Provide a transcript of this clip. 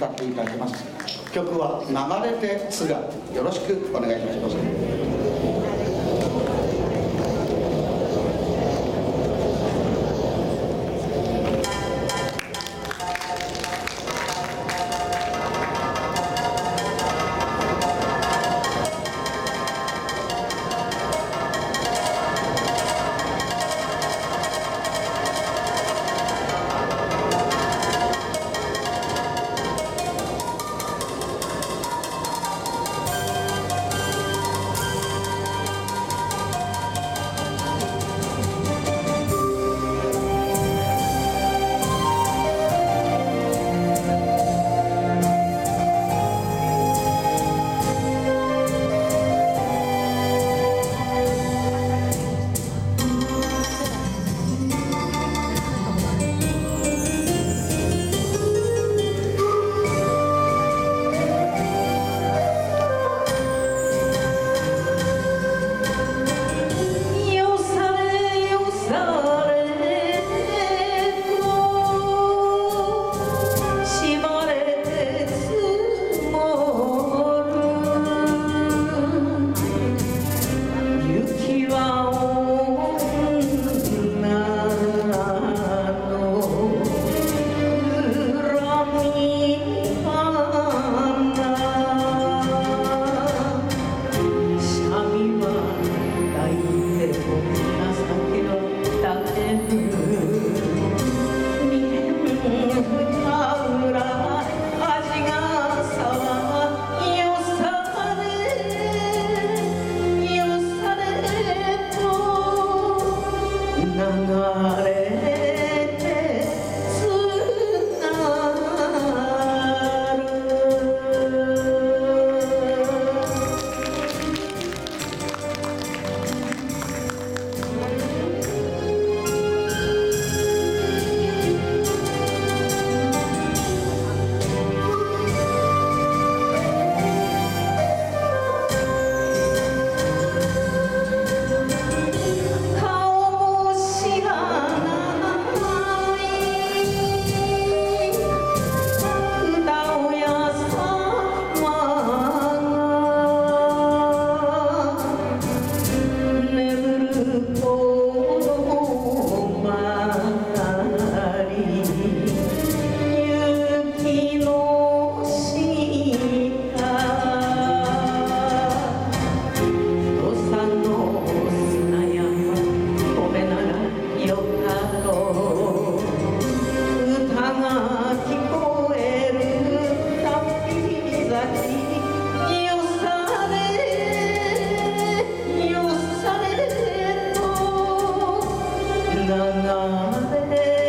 歌っていただきます。曲は「流れて津が」よろしくお願いいたします。流れ Mama,